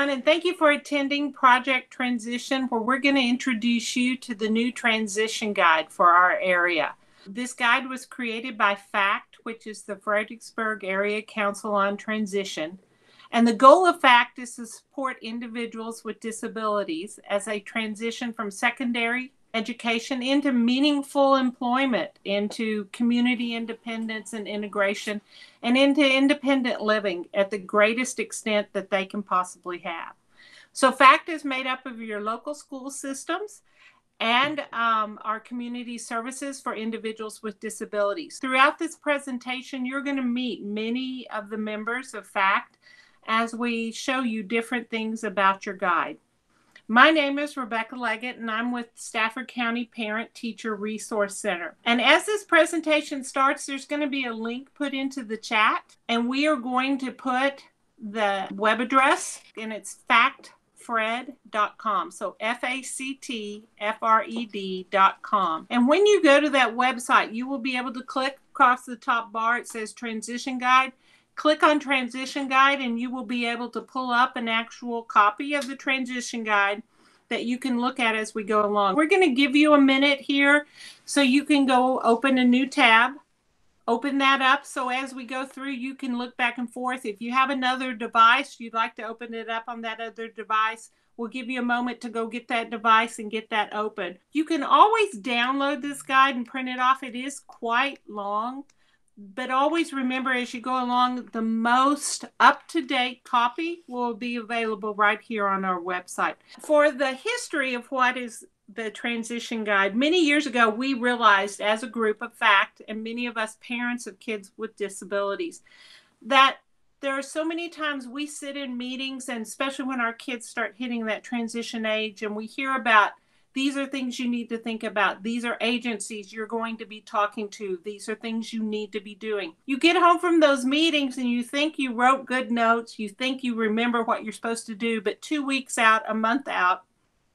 everyone, and thank you for attending Project Transition, where we're going to introduce you to the new transition guide for our area. This guide was created by FACT, which is the Fredericksburg Area Council on Transition. And the goal of FACT is to support individuals with disabilities as they transition from secondary education into meaningful employment, into community independence and integration, and into independent living at the greatest extent that they can possibly have. So, FACT is made up of your local school systems and um, our community services for individuals with disabilities. Throughout this presentation, you're going to meet many of the members of FACT as we show you different things about your guide. My name is Rebecca Leggett, and I'm with Stafford County Parent Teacher Resource Center. And as this presentation starts, there's going to be a link put into the chat, and we are going to put the web address, and it's factfred.com. So F A C T F R E D.com. And when you go to that website, you will be able to click across the top bar. It says Transition Guide click on transition guide and you will be able to pull up an actual copy of the transition guide that you can look at as we go along. We're going to give you a minute here so you can go open a new tab. Open that up so as we go through, you can look back and forth. If you have another device, you'd like to open it up on that other device, we'll give you a moment to go get that device and get that open. You can always download this guide and print it off. It is quite long but always remember as you go along, the most up to date copy will be available right here on our website. For the history of what is the transition guide, many years ago, we realized as a group of fact, and many of us parents of kids with disabilities, that there are so many times we sit in meetings, and especially when our kids start hitting that transition age, and we hear about these are things you need to think about. These are agencies you're going to be talking to. These are things you need to be doing. You get home from those meetings and you think you wrote good notes. You think you remember what you're supposed to do. But two weeks out, a month out,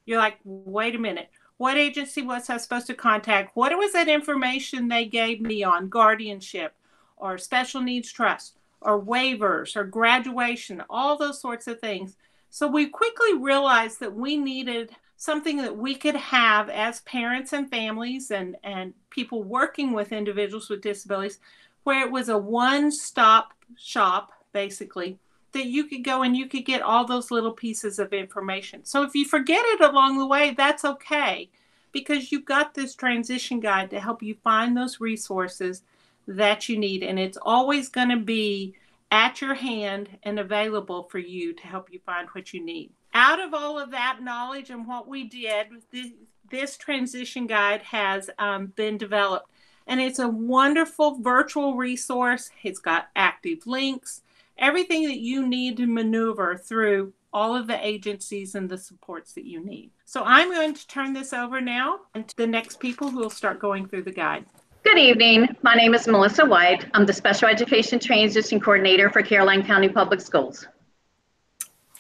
you're like, wait a minute. What agency was I supposed to contact? What was that information they gave me on guardianship or special needs trust or waivers or graduation? All those sorts of things. So we quickly realized that we needed something that we could have as parents and families and, and people working with individuals with disabilities, where it was a one stop shop, basically, that you could go and you could get all those little pieces of information. So if you forget it along the way, that's okay because you've got this transition guide to help you find those resources that you need. And it's always going to be at your hand and available for you to help you find what you need out of all of that knowledge and what we did, this, this transition guide has um, been developed. And it's a wonderful virtual resource. It's got active links, everything that you need to maneuver through all of the agencies and the supports that you need. So I'm going to turn this over now to the next people who will start going through the guide. Good evening. My name is Melissa White. I'm the Special Education Transition Coordinator for Caroline County Public Schools.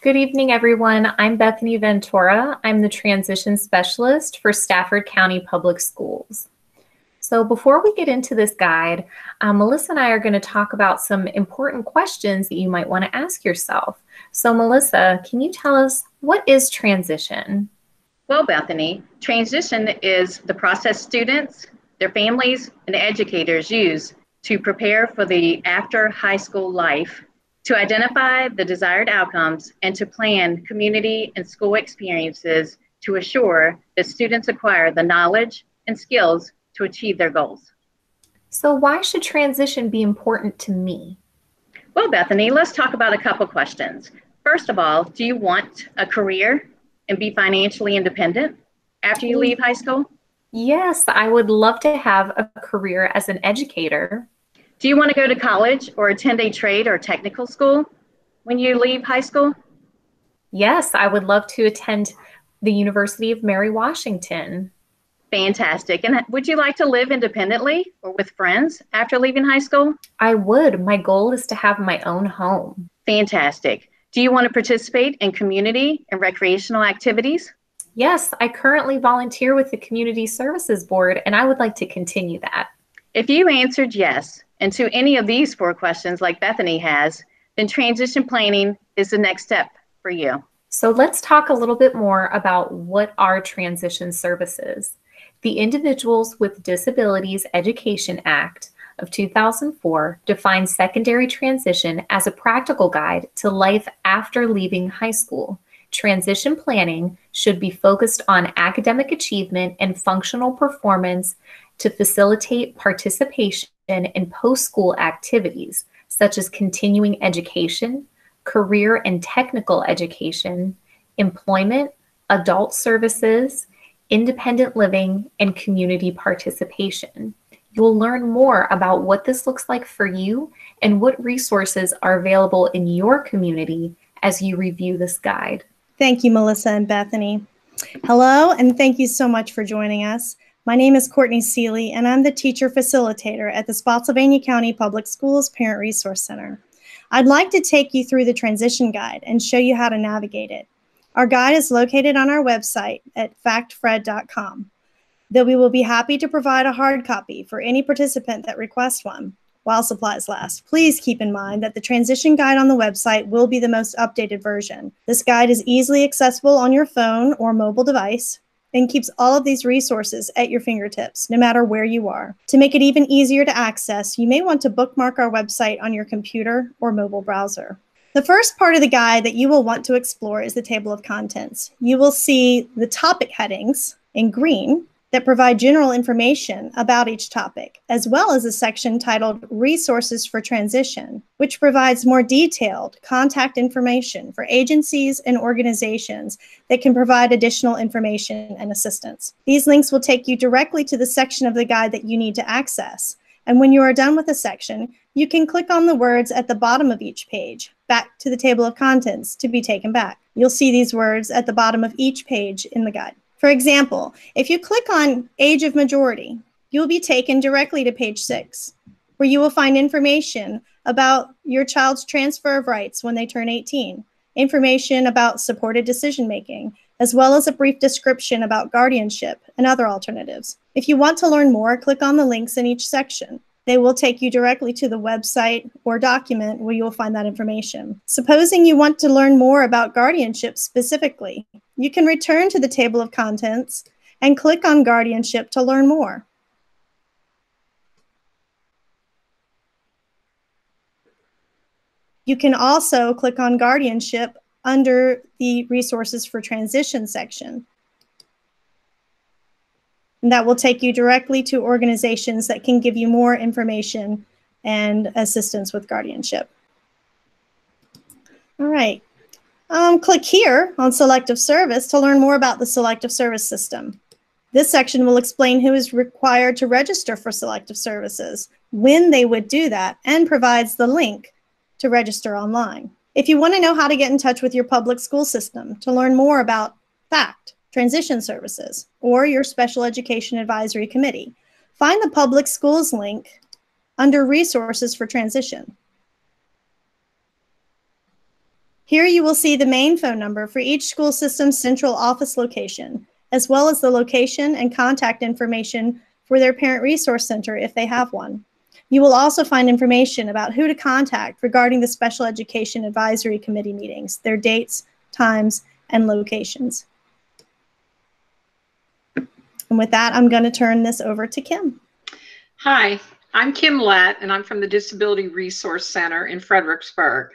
Good evening, everyone. I'm Bethany Ventura. I'm the transition specialist for Stafford County Public Schools. So before we get into this guide, uh, Melissa and I are going to talk about some important questions that you might want to ask yourself. So Melissa, can you tell us what is transition? Well, Bethany, transition is the process students, their families, and educators use to prepare for the after high school life to identify the desired outcomes and to plan community and school experiences to assure that students acquire the knowledge and skills to achieve their goals. So, why should transition be important to me? Well, Bethany, let's talk about a couple questions. First of all, do you want a career and be financially independent after you leave high school? Yes, I would love to have a career as an educator. Do you want to go to college or attend a trade or technical school when you leave high school? Yes, I would love to attend the University of Mary Washington. Fantastic. And would you like to live independently or with friends after leaving high school? I would. My goal is to have my own home. Fantastic. Do you want to participate in community and recreational activities? Yes, I currently volunteer with the Community Services Board and I would like to continue that. If you answered yes, and to any of these four questions, like Bethany has, then transition planning is the next step for you. So let's talk a little bit more about what are transition services. The Individuals with Disabilities Education Act of 2004 defines secondary transition as a practical guide to life after leaving high school. Transition planning should be focused on academic achievement and functional performance to facilitate participation in post school activities such as continuing education, career and technical education, employment, adult services, independent living, and community participation. You'll learn more about what this looks like for you and what resources are available in your community as you review this guide. Thank you, Melissa and Bethany. Hello, and thank you so much for joining us. My name is Courtney Seeley, and I'm the teacher facilitator at the Spotsylvania County Public Schools Parent Resource Center. I'd like to take you through the transition guide and show you how to navigate it. Our guide is located on our website at factfred.com, though we will be happy to provide a hard copy for any participant that requests one while supplies last. Please keep in mind that the transition guide on the website will be the most updated version. This guide is easily accessible on your phone or mobile device and keeps all of these resources at your fingertips, no matter where you are. To make it even easier to access, you may want to bookmark our website on your computer or mobile browser. The first part of the guide that you will want to explore is the table of contents. You will see the topic headings in green that provide general information about each topic, as well as a section titled Resources for Transition, which provides more detailed contact information for agencies and organizations that can provide additional information and assistance. These links will take you directly to the section of the guide that you need to access. And when you are done with a section, you can click on the words at the bottom of each page, back to the table of contents to be taken back. You'll see these words at the bottom of each page in the guide. For example, if you click on age of majority, you'll be taken directly to page six, where you will find information about your child's transfer of rights when they turn 18, information about supported decision making, as well as a brief description about guardianship and other alternatives. If you want to learn more, click on the links in each section. They will take you directly to the website or document where you will find that information. Supposing you want to learn more about guardianship specifically, you can return to the table of contents and click on guardianship to learn more. You can also click on guardianship under the resources for transition section. And that will take you directly to organizations that can give you more information and assistance with guardianship. All right, um, click here on Selective Service to learn more about the Selective Service System. This section will explain who is required to register for Selective Services, when they would do that, and provides the link to register online. If you want to know how to get in touch with your public school system to learn more about FACT, transition services, or your special education advisory committee, find the public schools link under resources for transition. Here you will see the main phone number for each school system's central office location, as well as the location and contact information for their parent resource center if they have one. You will also find information about who to contact regarding the Special Education Advisory Committee meetings, their dates, times, and locations. And with that, I'm going to turn this over to Kim. Hi, I'm Kim Lett, and I'm from the Disability Resource Center in Fredericksburg.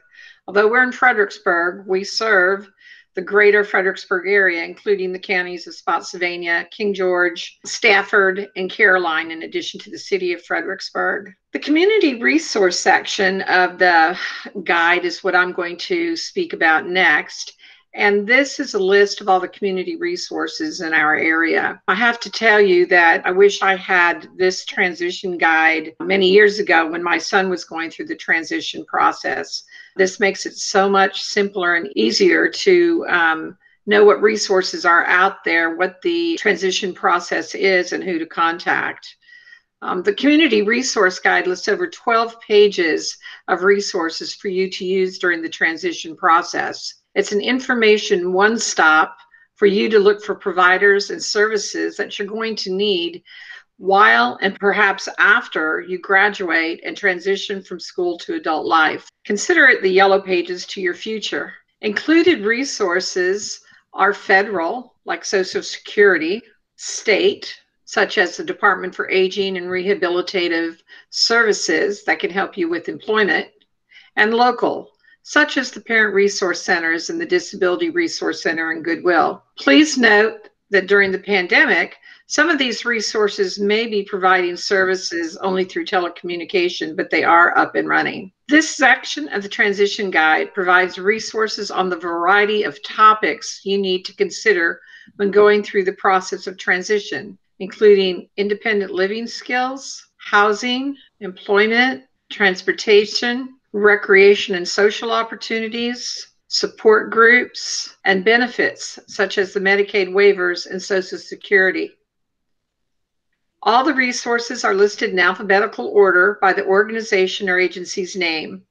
Although we're in Fredericksburg, we serve the greater Fredericksburg area, including the counties of Spotsylvania, King George, Stafford, and Caroline, in addition to the city of Fredericksburg. The community resource section of the guide is what I'm going to speak about next. And this is a list of all the community resources in our area. I have to tell you that I wish I had this transition guide many years ago when my son was going through the transition process. This makes it so much simpler and easier to um, know what resources are out there, what the transition process is, and who to contact. Um, the Community Resource Guide lists over 12 pages of resources for you to use during the transition process. It's an information one stop for you to look for providers and services that you're going to need while and perhaps after you graduate and transition from school to adult life. Consider it the yellow pages to your future. Included resources are federal, like Social Security, state, such as the Department for Aging and Rehabilitative Services that can help you with employment, and local, such as the Parent Resource Centers and the Disability Resource Center and Goodwill. Please note that during the pandemic, some of these resources may be providing services only through telecommunication, but they are up and running. This section of the transition guide provides resources on the variety of topics you need to consider when going through the process of transition, including independent living skills, housing, employment, transportation, recreation and social opportunities, support groups, and benefits such as the Medicaid waivers and Social Security. All the resources are listed in alphabetical order by the organization or agency's name,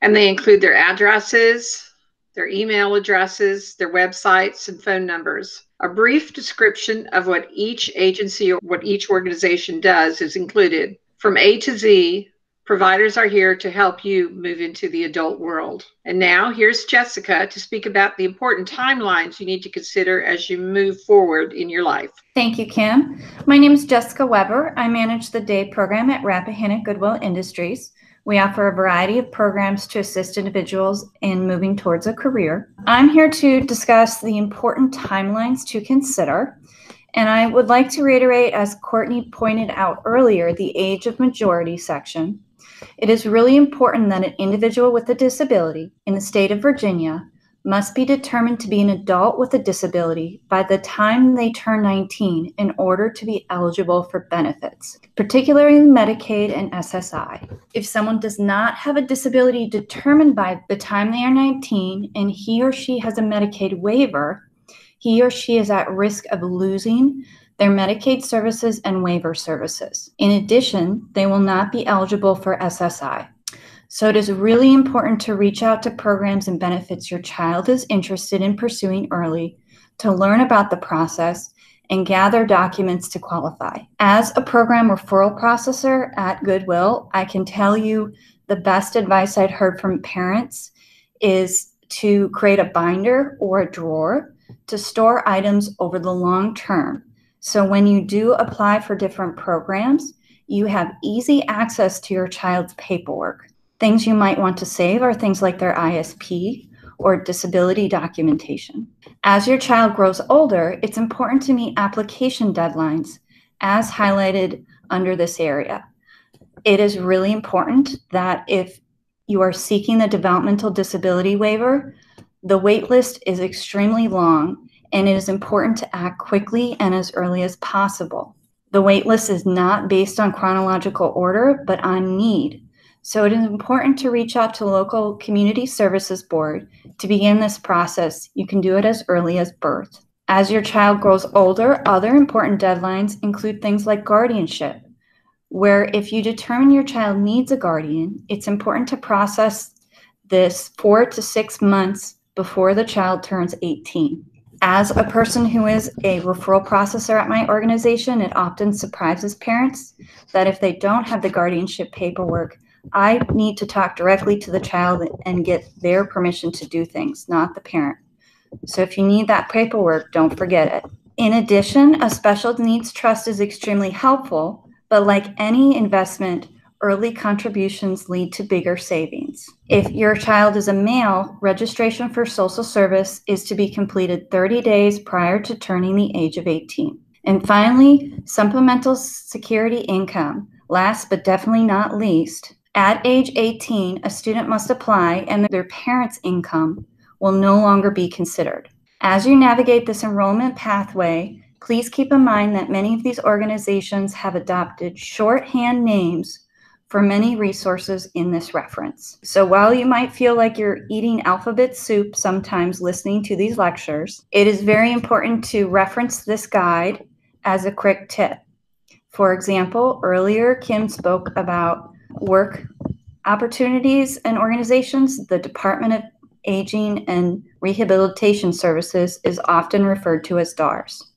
and they include their addresses, their email addresses, their websites, and phone numbers. A brief description of what each agency or what each organization does is included. From A to Z, Providers are here to help you move into the adult world. And now here's Jessica to speak about the important timelines you need to consider as you move forward in your life. Thank you, Kim. My name is Jessica Weber. I manage the day program at Rappahannock Goodwill Industries. We offer a variety of programs to assist individuals in moving towards a career. I'm here to discuss the important timelines to consider. And I would like to reiterate, as Courtney pointed out earlier, the age of majority section. It is really important that an individual with a disability in the state of Virginia must be determined to be an adult with a disability by the time they turn 19 in order to be eligible for benefits, particularly Medicaid and SSI. If someone does not have a disability determined by the time they are 19 and he or she has a Medicaid waiver, he or she is at risk of losing their Medicaid services and waiver services. In addition, they will not be eligible for SSI. So it is really important to reach out to programs and benefits your child is interested in pursuing early to learn about the process and gather documents to qualify. As a program referral processor at Goodwill, I can tell you the best advice I'd heard from parents is to create a binder or a drawer to store items over the long term so when you do apply for different programs, you have easy access to your child's paperwork. Things you might want to save are things like their ISP or disability documentation. As your child grows older, it's important to meet application deadlines as highlighted under this area. It is really important that if you are seeking the developmental disability waiver, the wait list is extremely long and it is important to act quickly and as early as possible. The waitlist is not based on chronological order, but on need. So it is important to reach out to local community services board to begin this process. You can do it as early as birth. As your child grows older, other important deadlines include things like guardianship, where if you determine your child needs a guardian, it's important to process this four to six months before the child turns 18 as a person who is a referral processor at my organization, it often surprises parents that if they don't have the guardianship paperwork, I need to talk directly to the child and get their permission to do things, not the parent. So if you need that paperwork, don't forget it. In addition, a special needs trust is extremely helpful, but like any investment, early contributions lead to bigger savings. If your child is a male, registration for social service is to be completed 30 days prior to turning the age of 18. And finally, supplemental security income. Last but definitely not least, at age 18, a student must apply and their parents' income will no longer be considered. As you navigate this enrollment pathway, please keep in mind that many of these organizations have adopted shorthand names for many resources in this reference. So while you might feel like you're eating alphabet soup sometimes listening to these lectures, it is very important to reference this guide as a quick tip. For example, earlier Kim spoke about work opportunities and organizations. The Department of Aging and Rehabilitation Services is often referred to as DARS.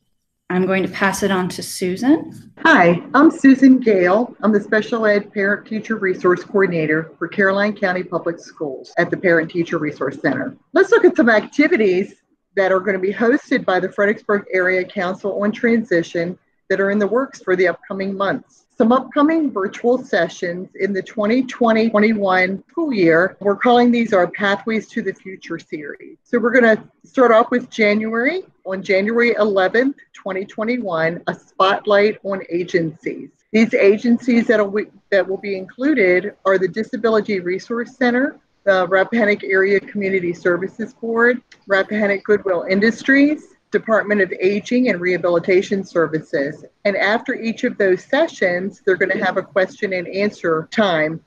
I'm going to pass it on to Susan. Hi, I'm Susan Gale. I'm the Special Ed Parent Teacher Resource Coordinator for Caroline County Public Schools at the Parent Teacher Resource Center. Let's look at some activities that are going to be hosted by the Fredericksburg Area Council on Transition that are in the works for the upcoming months some upcoming virtual sessions in the 2020-21 school year. We're calling these our Pathways to the Future series. So we're going to start off with January. On January 11th, 2021, a spotlight on agencies. These agencies that will, that will be included are the Disability Resource Center, the Rappahannock Area Community Services Board, Rappahannock Goodwill Industries, Department of Aging and Rehabilitation Services. And after each of those sessions, they're going to have a question and answer time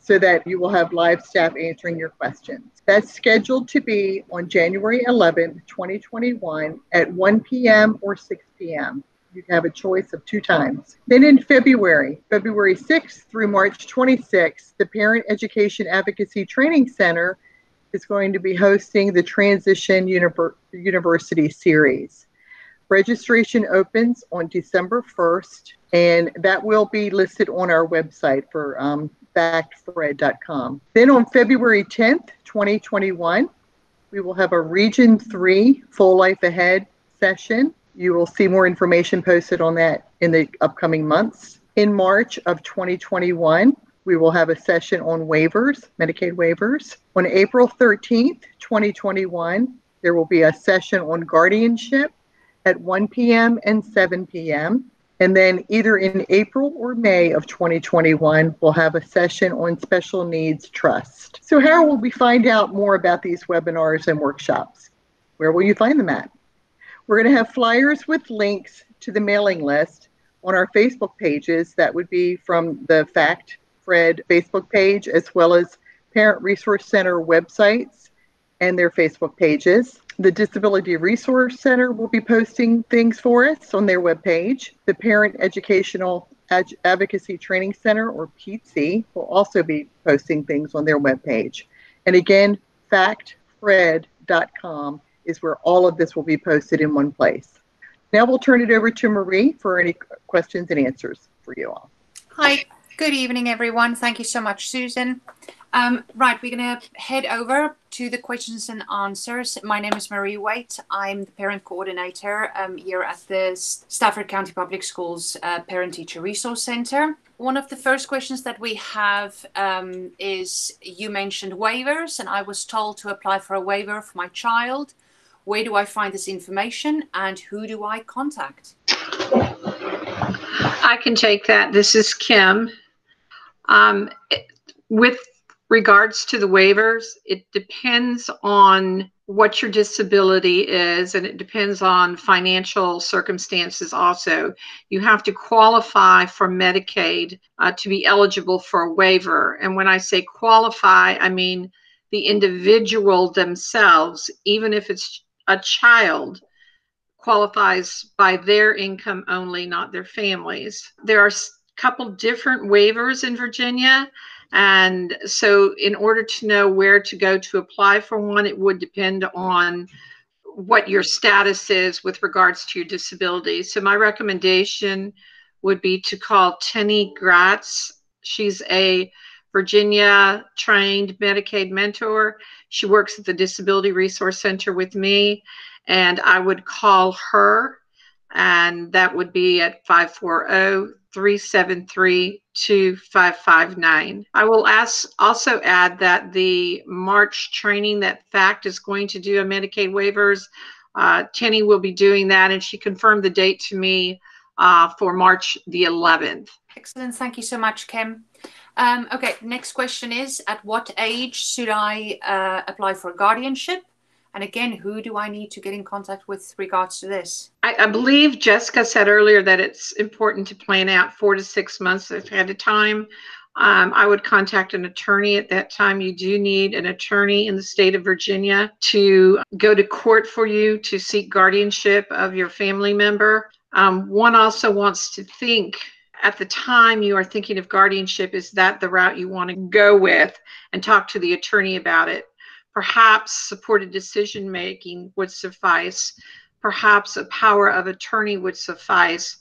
so that you will have live staff answering your questions. That's scheduled to be on January 11th, 2021 at 1 p.m. or 6 p.m. You have a choice of two times. Then in February, February 6th through March 26th, the Parent Education Advocacy Training Center is going to be hosting the Transition Univer- University Series. Registration opens on December 1st, and that will be listed on our website for um, factfred.com. Then on February 10th, 2021, we will have a Region 3 Full Life Ahead session. You will see more information posted on that in the upcoming months. In March of 2021, we will have a session on waivers, Medicaid waivers. On April 13th, 2021, there will be a session on guardianship at 1 p.m. and 7 p.m. And then either in April or May of 2021, we'll have a session on special needs trust. So, how will we find out more about these webinars and workshops? Where will you find them at? We're going to have flyers with links to the mailing list on our Facebook pages. That would be from the FACT Fred Facebook page, as well as Parent Resource Center websites and their Facebook pages. The Disability Resource Center will be posting things for us on their webpage. The Parent Educational Ad- Advocacy Training Center, or PEATC, will also be posting things on their webpage. And again, factfred.com is where all of this will be posted in one place. Now we'll turn it over to Marie for any questions and answers for you all. Hi, Good evening, everyone. Thank you so much, Susan. Um, right, we're going to head over to the questions and answers. My name is Marie White. I'm the parent coordinator um, here at the Stafford County Public Schools uh, Parent Teacher Resource Center. One of the first questions that we have um, is you mentioned waivers, and I was told to apply for a waiver for my child. Where do I find this information and who do I contact? I can take that. This is Kim. Um, with regards to the waivers, it depends on what your disability is and it depends on financial circumstances also. You have to qualify for Medicaid uh, to be eligible for a waiver. And when I say qualify, I mean the individual themselves, even if it's a child, qualifies by their income only, not their families. There are couple different waivers in Virginia. And so, in order to know where to go to apply for one, it would depend on what your status is with regards to your disability. So, my recommendation would be to call Tenny Gratz. She's a Virginia trained Medicaid mentor. She works at the Disability Resource Center with me, and I would call her, and that would be at 540 373 2559. I will ask, also add that the March training that FACT is going to do on Medicaid waivers, uh, Tenny will be doing that, and she confirmed the date to me uh, for March the 11th. Excellent. Thank you so much, Kim. Um, okay, next question is At what age should I uh, apply for guardianship? And again, who do I need to get in contact with regards to this? I, I, believe Jessica said earlier that it's important to plan out four to six months ahead of time. Um, I would contact an attorney at that time. You do need an attorney in the state of Virginia to go to court for you to seek guardianship of your family member. Um, one also wants to think at the time you are thinking of guardianship, is that the route you want to go with? And talk to the attorney about it perhaps supported decision making would suffice. perhaps a power of attorney would suffice.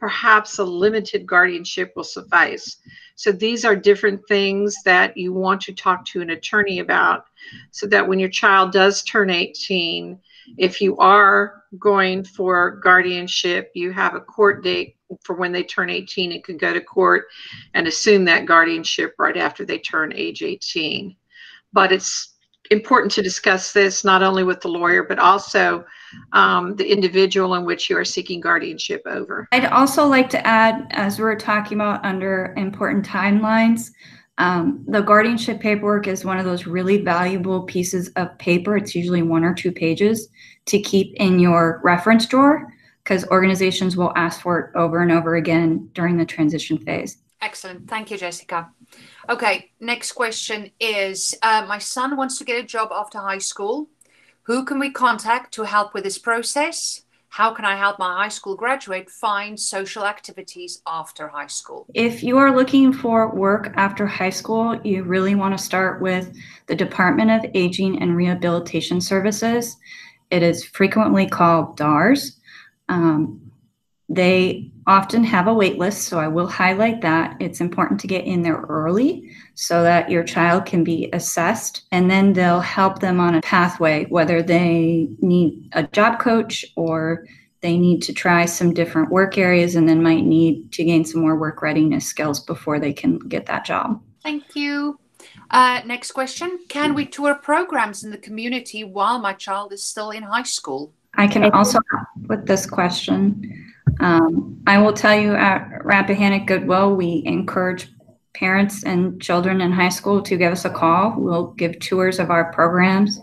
Perhaps a limited guardianship will suffice. So these are different things that you want to talk to an attorney about so that when your child does turn 18, if you are going for guardianship, you have a court date for when they turn 18 and can go to court and assume that guardianship right after they turn age 18. But it's important to discuss this not only with the lawyer, but also um, the individual in which you are seeking guardianship over. I'd also like to add, as we're talking about under important timelines, um, the guardianship paperwork is one of those really valuable pieces of paper. It's usually one or two pages to keep in your reference drawer because organizations will ask for it over and over again during the transition phase. Excellent. Thank you, Jessica. Okay, next question is uh, My son wants to get a job after high school. Who can we contact to help with this process? How can I help my high school graduate find social activities after high school? If you are looking for work after high school, you really want to start with the Department of Aging and Rehabilitation Services. It is frequently called DARS. Um, they often have a wait list, so I will highlight that. It's important to get in there early so that your child can be assessed, and then they'll help them on a pathway, whether they need a job coach or they need to try some different work areas and then might need to gain some more work readiness skills before they can get that job. Thank you. Uh, next question Can we tour programs in the community while my child is still in high school? I can also help with this question. Um, I will tell you at Rappahannock Goodwill, we encourage parents and children in high school to give us a call. We'll give tours of our programs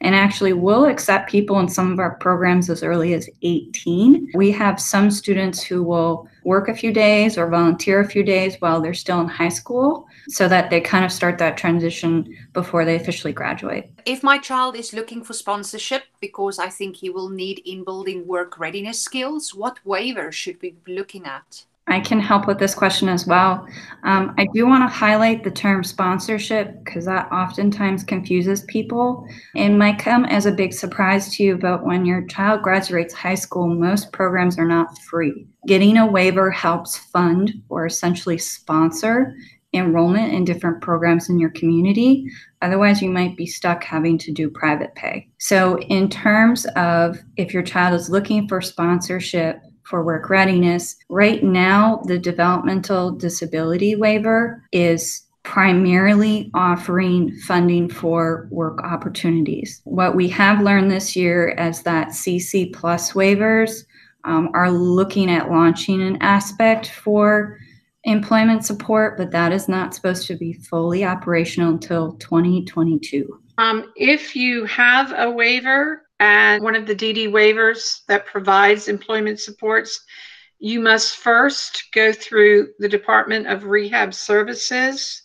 and actually we'll accept people in some of our programs as early as 18. We have some students who will work a few days or volunteer a few days while they're still in high school so that they kind of start that transition before they officially graduate. If my child is looking for sponsorship because I think he will need in building work readiness skills, what waiver should we be looking at? I can help with this question as well. Um, I do want to highlight the term sponsorship because that oftentimes confuses people and might come as a big surprise to you. But when your child graduates high school, most programs are not free. Getting a waiver helps fund or essentially sponsor enrollment in different programs in your community. Otherwise, you might be stuck having to do private pay. So, in terms of if your child is looking for sponsorship, for work readiness. Right now, the developmental disability waiver is primarily offering funding for work opportunities. What we have learned this year is that CC plus waivers um, are looking at launching an aspect for employment support, but that is not supposed to be fully operational until 2022. Um, if you have a waiver, and one of the DD waivers that provides employment supports, you must first go through the Department of Rehab Services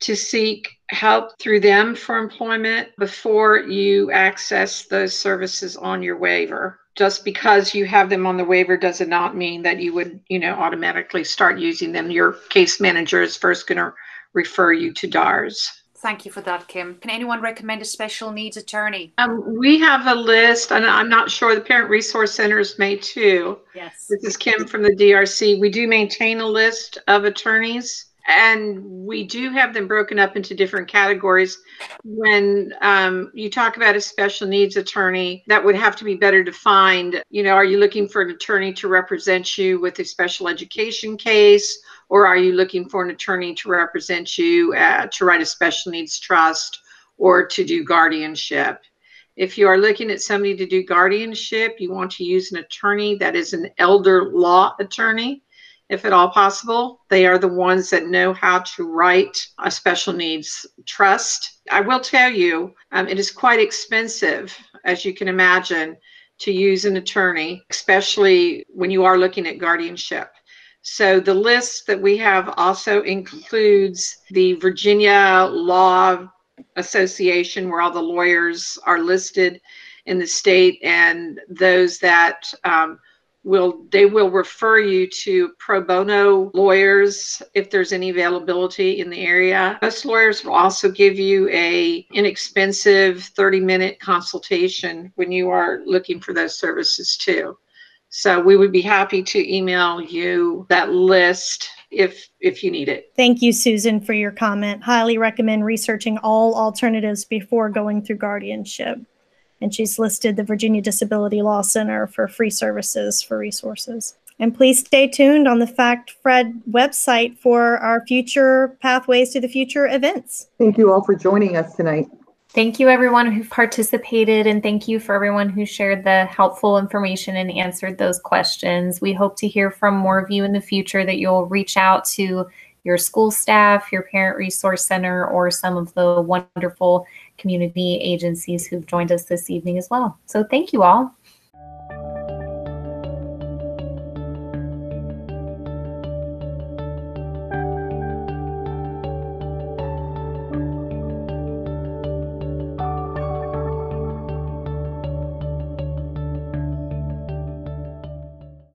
to seek help through them for employment before you access those services on your waiver. Just because you have them on the waiver does it not mean that you would, you know, automatically start using them. Your case manager is first going to refer you to DARS. Thank you for that, Kim. Can anyone recommend a special needs attorney? Um, we have a list, and I'm not sure the Parent Resource Centers may too. Yes. This is Kim from the DRC. We do maintain a list of attorneys, and we do have them broken up into different categories. When um, you talk about a special needs attorney, that would have to be better defined. You know, are you looking for an attorney to represent you with a special education case? or are you looking for an attorney to represent you uh, to write a special needs trust or to do guardianship? If you are looking at somebody to do guardianship, you want to use an attorney that is an elder law attorney, if at all possible. They are the ones that know how to write a special needs trust. I will tell you, um, it is quite expensive, as you can imagine, to use an attorney, especially when you are looking at guardianship. So the list that we have also includes the Virginia Law Association, where all the lawyers are listed in the state, and those that um, will they will refer you to pro bono lawyers if there's any availability in the area most lawyers will also give you a inexpensive 30 minute consultation when you are looking for those services too so we would be happy to email you that list if if you need it Thank you, Susan, for your comment. Highly recommend researching all alternatives before going through guardianship. And she's listed the Virginia Disability Law Center for free services for resources. And please stay tuned on the Fact Fred website for our future Pathways to the Future events. Thank you all for joining us tonight. Thank you, everyone who participated, and thank you for everyone who shared the helpful information and answered those questions. We hope to hear from more of you in the future that you'll reach out to your school staff, your parent resource center, or some of the wonderful community agencies who've joined us this evening as well. So, thank you all.